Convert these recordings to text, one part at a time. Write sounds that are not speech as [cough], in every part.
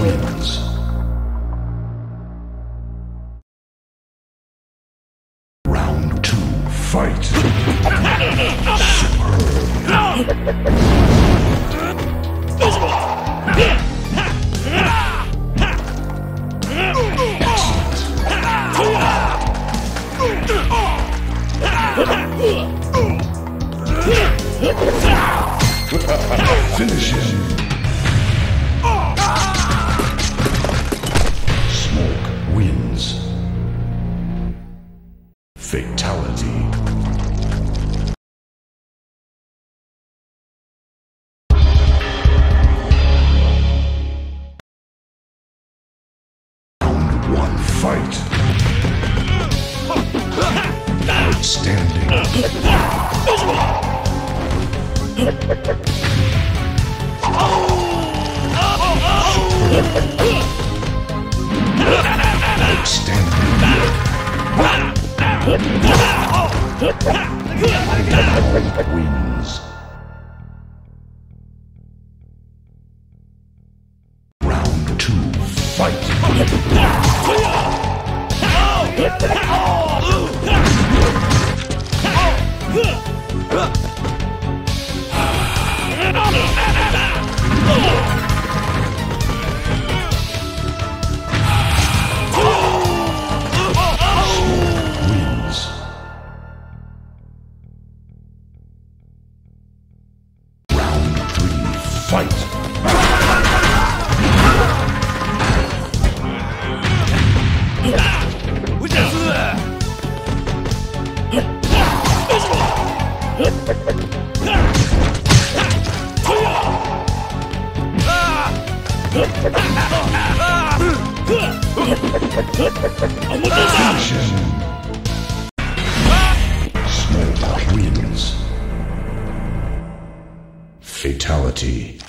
Wins. Round two, fight. [laughs] Finish him. Smoke wins. Fatality. Outstanding. Wins. Round two, fight. Fatality.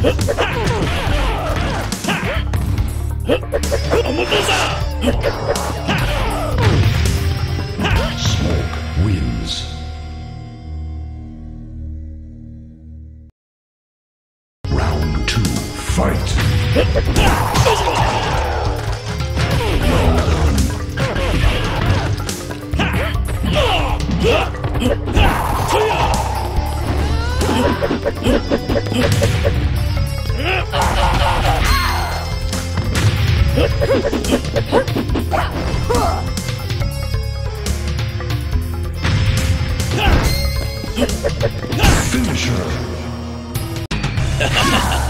Smoke wins. Round two, fight. [laughs] Finisher. [laughs]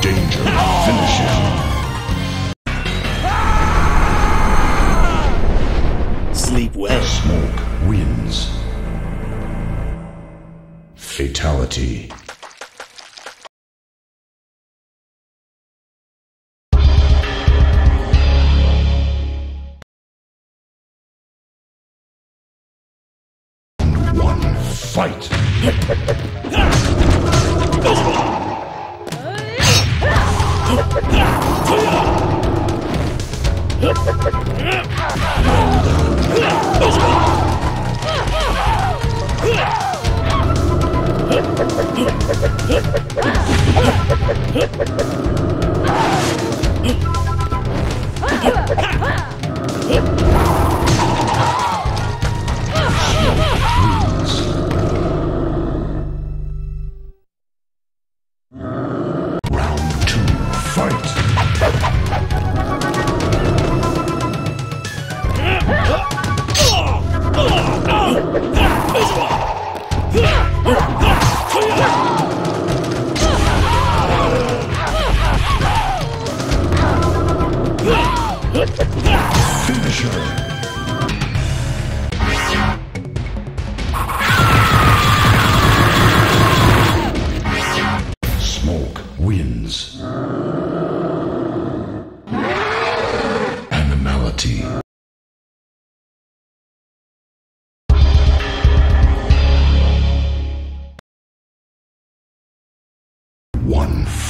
Danger finishes him. Sleep well. Smoke wins. Fatality. Fight. [laughs]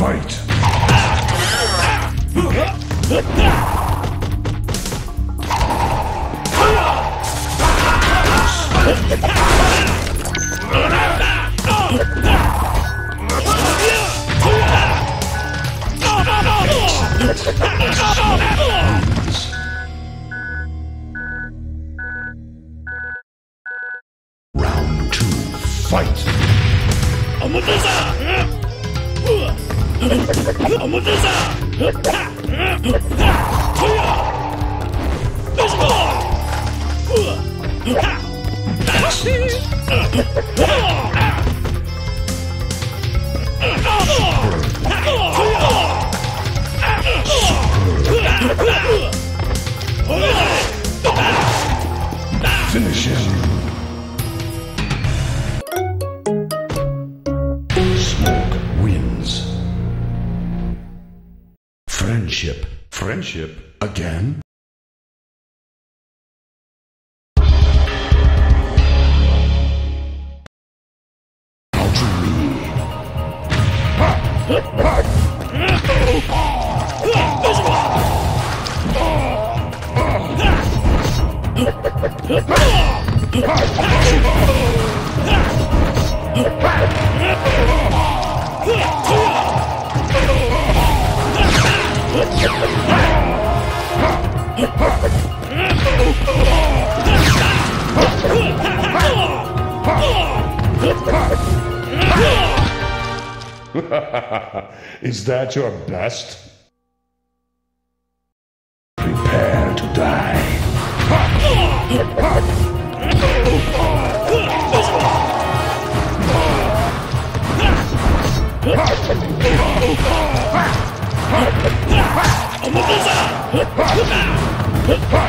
fight. Friendship. Again? [laughs] [laughs] Is that your best? Prepare to die. [laughs] I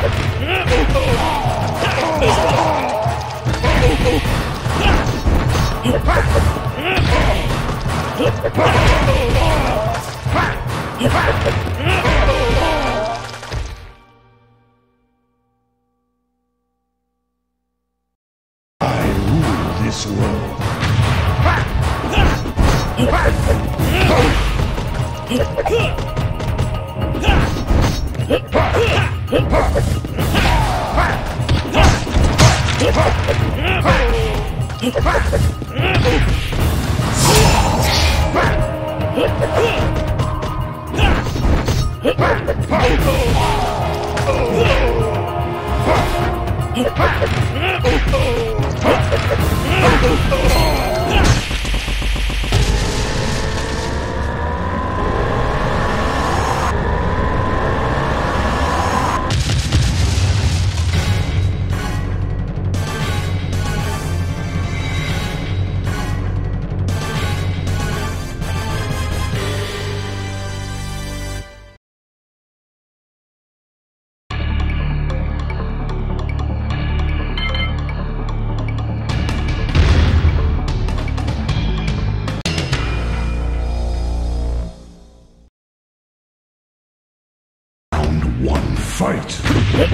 Hey, The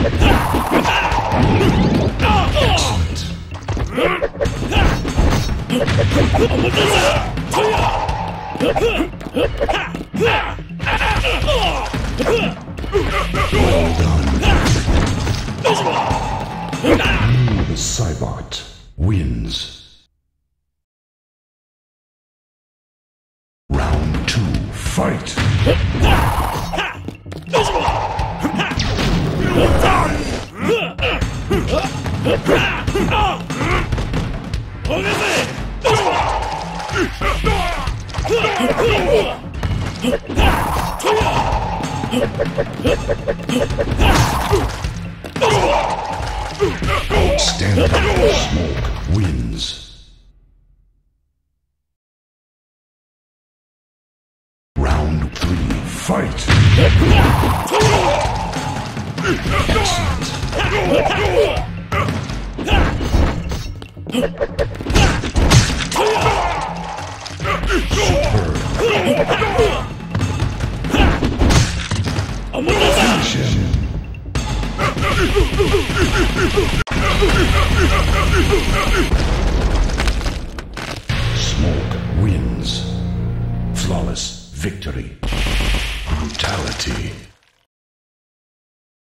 Cybot wins. Round two, fight! Stand up, smoke wins.